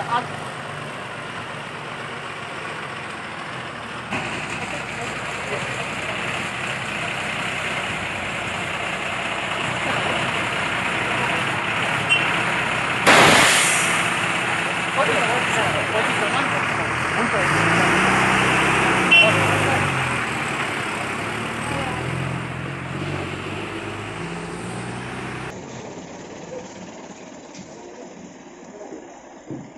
あうん。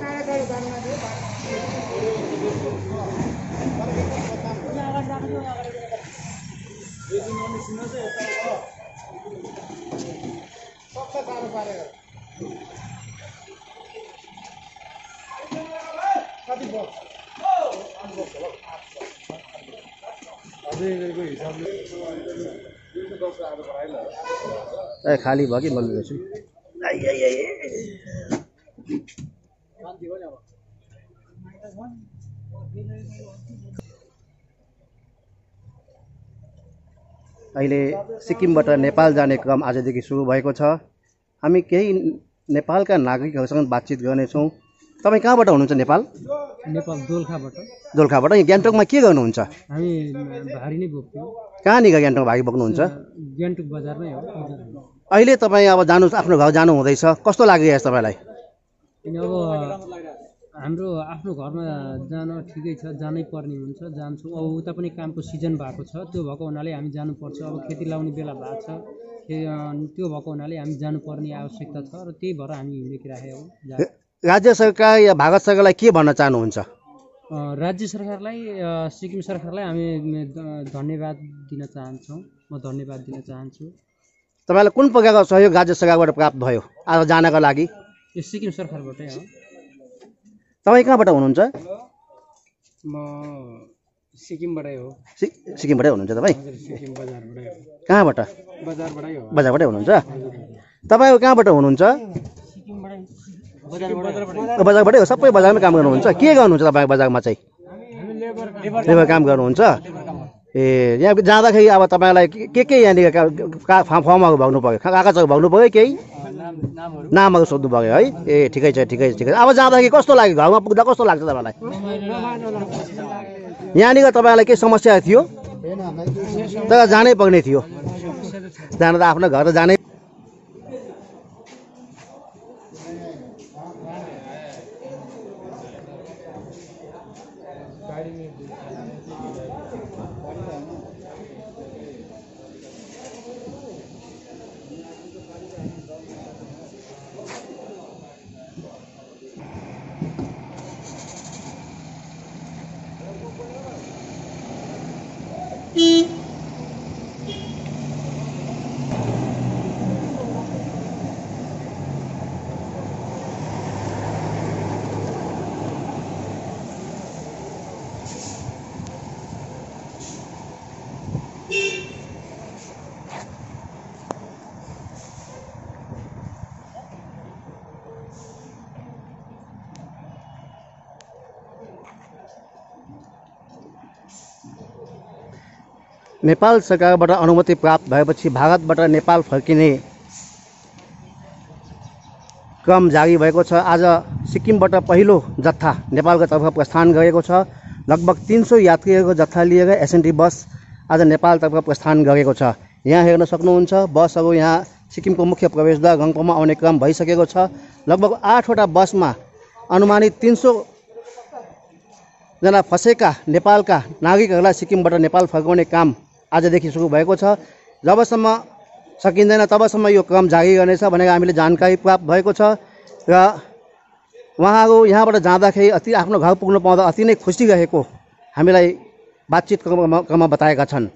बस ए खाली भयो कि मैले अहिले सिक्किमबाट नेपाल जाने क्रम आजदेखि सुरु भएको छ। हामी केही नेपालका नागरिकहरूसँग बातचित गर्नेछौँ। तपाईँ कहाँबाट हुनुहुन्छ नेपाल? नेपाल दोलखाबाट। दोलखाबाट। यहाँ गान्तोकमा के गर्नुहुन्छ? हामी भारी नै बोक्थ्यौँ। कहाँनिर गान्तोक भागी बोक्नुहुन्छ? गान्तोक बजारमै हो। अहिले तपाईँ अब जानु आफ्नो घर जानु हुँदैछ कस्तो लागिरहेछ तपाईँलाई? अब हाम्रो आफ्नो घरमा जान ठिकै छ जानै पर्ने हुन्छ जान्छौँ। अब उता पनि कामको सिजन भएको छ त्यो भएको हुनाले हामी जानुपर्छ। अब खेती लाउने बेला भएको छ त्यो भएको हुनाले हामी जानुपर्ने आवश्यकता छ र त्यही भएर हामी हिँडिराखेको राज्य सरकार या भारत सरकारलाई के भन्न चाहनुहुन्छ? राज्य सरकारलाई सिक्किम सरकारलाई हामी धन्यवाद दिन चाहन्छौँ। म धन्यवाद दिन चाहन्छु। तपाईँलाई कुन प्रकारको सहयोग राज्य सरकारबाट प्राप्त भयो? आज जानका लागि। यो सिक्किम सरकारबाटै हो। तपाईँ कहाँबाट हुनुहुन्छ? म सिक्किमबाटै हो। सि- सिक्किमबाटै हुनुहुन्छ तपाईँ? सिक्किम बजारबाटै हो। कहाँबाट? बजारबाटै हो। बजारबाटै हुनुहुन्छ? तपाईँहरू कहाँबाट हुनुहुन्छ? बजारबाटै हो। सबै बजारमै काम गर्नुहुन्छ। के गर्नुहुन्छ तपाईँको बजारमा चाहिँ? लेबर काम गर्नुहुन्छ? ए यहाँ जाँदाखेरि अब तपाईँलाई के- के यहाँनिर फर्महरू भर्नु पऱ्यो? कागजहरू भर्नु पऱ्यो केही? नामहरू? सोध्नु पऱ्यो है? ए ठिकै छ ठिकै छ ठिकै छ। अब जाँदाखेरि कस्तो लाग्यो? घरमा पुग्दा कस्तो लाग्छ तपाईँलाई? यहाँनिर तपाईँलाई केही समस्या थियो? तर जानै पर्ने थियो। जान त आफ्नो घर त जानै नेपाल सरकारबाट अनुमति प्राप्त भएपछि भारतबाट नेपाल फर्किने क्रम जारी भएको छ। आज सिक्किमबाट पहिलो जत्था नेपालको तर्फ प्रस्थान गरेको छ। लगभग तिन सौ यात्रीहरूको जत्था लिएर एसएनटी बस आज नेपालतर्फ प्रस्थान गरेको छ। यहाँ हेर्न सक्नुहुन्छ बसहरू यहाँ सिक्किमको मुख्य प्रवेशद्वार रङ्पोमा आउने क्रम भइसकेको छ। लगभग आठवटा बसमा अनुमानित तिन सौ जना फँसेका नेपालका नागरिकहरूलाई सिक्किमबाट नेपाल फर्काउने काम आजदेखि सुरु भएको छ। जबसम्म सकिँदैन तबसम्म यो क्रम जारी रहनेछ भनेर हामीले जानकारी प्राप्त भएको छ र उहाँहरू यहाँबाट जाँदाखेरि अति आफ्नो घर पुग्नु पाउँदा अति नै खुसी रहेको हामीलाई बातचित क्रममा बताएका छन्।